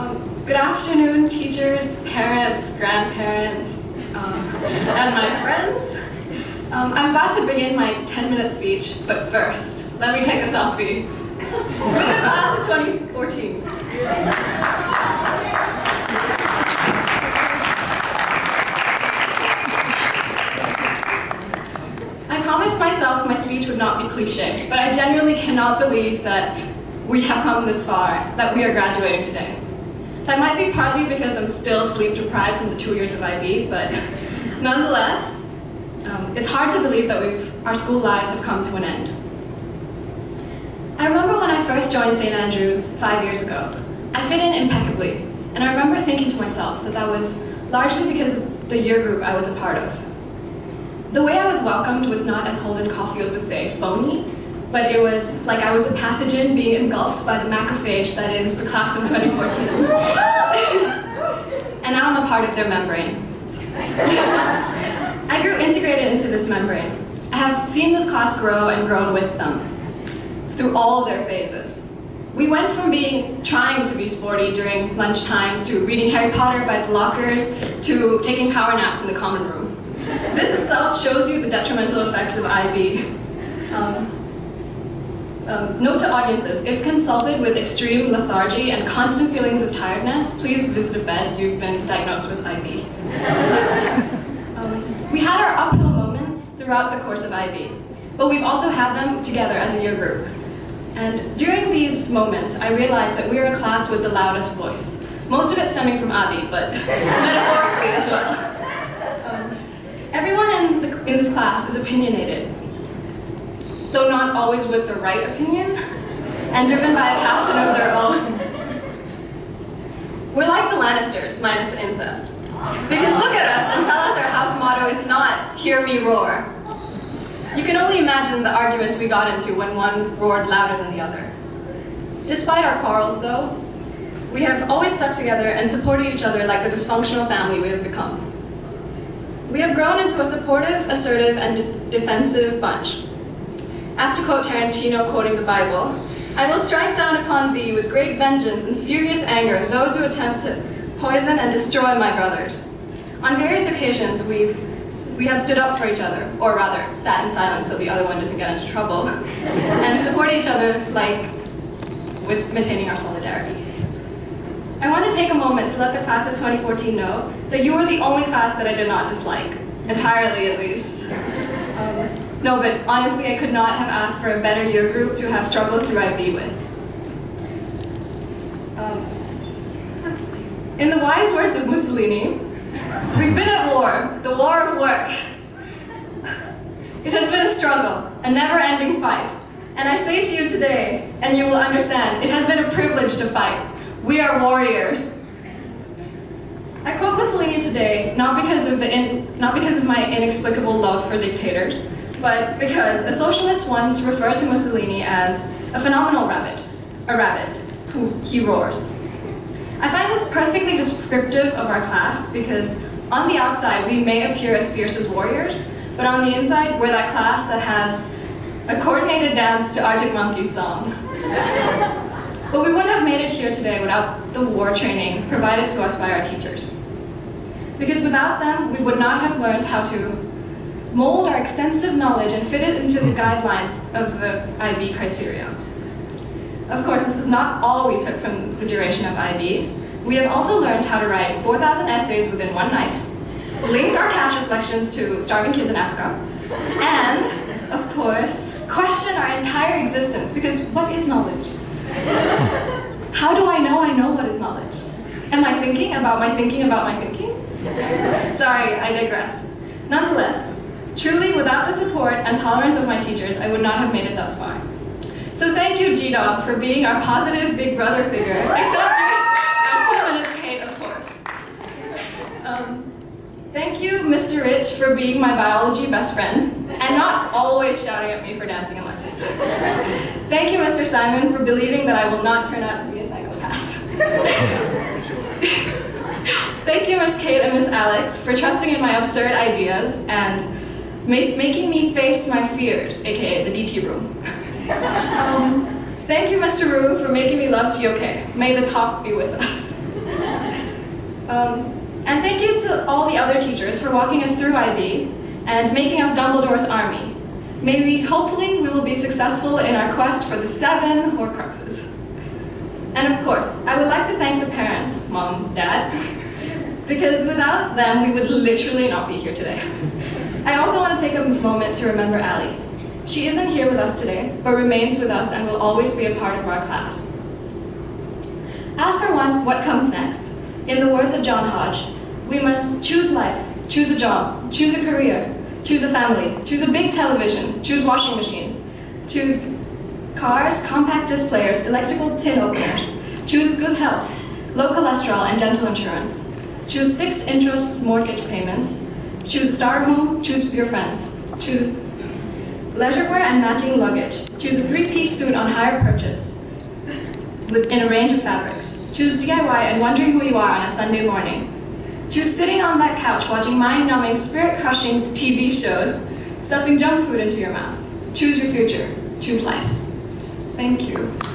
Um, good afternoon, teachers, parents, grandparents, um, and my friends. Um, I'm about to begin my 10-minute speech, but first, let me take a selfie with the class of 2014. I promised myself my speech would not be cliche, but I genuinely cannot believe that we have come this far, that we are graduating today. That might be partly because I'm still sleep deprived from the two years of IB, but nonetheless, um, it's hard to believe that we've, our school lives have come to an end. I remember when I first joined St. Andrews five years ago. I fit in impeccably, and I remember thinking to myself that that was largely because of the year group I was a part of. The way I was welcomed was not, as Holden Caulfield would say, phony, but it was like I was a pathogen being engulfed by the macrophage that is the class of 2014. and now I'm a part of their membrane. I grew integrated into this membrane. I have seen this class grow and grown with them through all their phases. We went from being trying to be sporty during lunch times to reading Harry Potter by the lockers to taking power naps in the common room. This itself shows you the detrimental effects of IB. Um, um, note to audiences, if consulted with extreme lethargy and constant feelings of tiredness, please visit a bed, you've been diagnosed with IB. um, we had our uphill moments throughout the course of IB, but we've also had them together as a year group. And during these moments, I realized that we are a class with the loudest voice. Most of it stemming from Adi, but metaphorically as well. Um, everyone in, the, in this class is opinionated, though not always with the right opinion, and driven by a passion of their own. We're like the Lannisters, minus the incest. Because look at us and tell us our house motto is not, hear me roar. You can only imagine the arguments we got into when one roared louder than the other. Despite our quarrels, though, we have always stuck together and supported each other like the dysfunctional family we have become. We have grown into a supportive, assertive, and defensive bunch. As to quote Tarantino quoting the Bible, I will strike down upon thee with great vengeance and furious anger those who attempt to poison and destroy my brothers. On various occasions, we've we have stood up for each other, or rather, sat in silence so the other one doesn't get into trouble, and support each other like with maintaining our solidarity. I want to take a moment to let the class of 2014 know that you were the only class that I did not dislike, entirely at least. No, but honestly, I could not have asked for a better year group to have struggled through IB with. Um, in the wise words of Mussolini, we've been at war, the war of work. It has been a struggle, a never-ending fight. And I say to you today, and you will understand, it has been a privilege to fight. We are warriors. I quote Mussolini today, not because of, the in, not because of my inexplicable love for dictators, but because a socialist once referred to Mussolini as a phenomenal rabbit, a rabbit who he roars. I find this perfectly descriptive of our class because on the outside we may appear as fierce as warriors, but on the inside we're that class that has a coordinated dance to Arctic Monkeys song. but we wouldn't have made it here today without the war training provided to us by our teachers. Because without them, we would not have learned how to mold our extensive knowledge and fit it into the hmm. guidelines of the IB criteria. Of course, this is not all we took from the duration of IB. We have also learned how to write 4,000 essays within one night, link our CAS reflections to starving kids in Africa, and, of course, question our entire existence, because what is knowledge? How do I know I know what is knowledge? Am I thinking about my thinking about my thinking? Sorry, I digress. Nonetheless, truly without the support and tolerance of my teachers, I would not have made it thus far. So thank you, G-Dog, for being our positive big brother figure, except two minutes hate, of course. Um, thank you, Mr. Rich, for being my biology best friend, and not always shouting at me for dancing in lessons. thank you, Mr. Simon, for believing that I will not turn out to be a psychopath. Thank you, Miss Kate and Miss Alex, for trusting in my absurd ideas and making me face my fears, aka the DT room. um, thank you, Mr. Ru, for making me love TOK. May the TOK be with us. Um, and thank you to all the other teachers for walking us through IB and making us Dumbledore's army. Maybe, hopefully, we will be successful in our quest for the seven Horcruxes. And of course, I would like to thank the parents, mom, dad, because without them, we would literally not be here today. I also want to take a moment to remember Allie. She isn't here with us today, but remains with us and will always be a part of our class. As for one, what comes next? In the words of John Hodge, we must choose life, choose a job, choose a career, choose a family, choose a big television, choose washing machines, choose cars, compact disc players, electrical tin openers, choose good health, low cholesterol and dental insurance, choose fixed interest mortgage payments, choose a star home, choose your friends, choose leisure wear and matching luggage, choose a three-piece suit on hire purchase, within a range of fabrics. Choose DIY and wondering who you are on a Sunday morning. Choose sitting on that couch watching mind-numbing, spirit-crushing TV shows, stuffing junk food into your mouth. Choose your future. Choose life. Thank you.